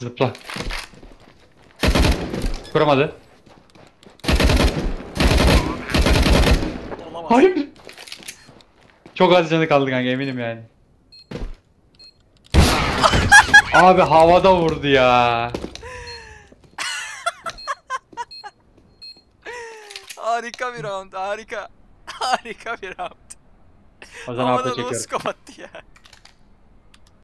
Zıpla. Kuramadı. Olamaz. Hayır. Çok az canı kaldı kanka eminim yani. Abi havada vurdu ya. Harika bir round harika. Harika bir round. O zaman Havada nasıl kapattı ya.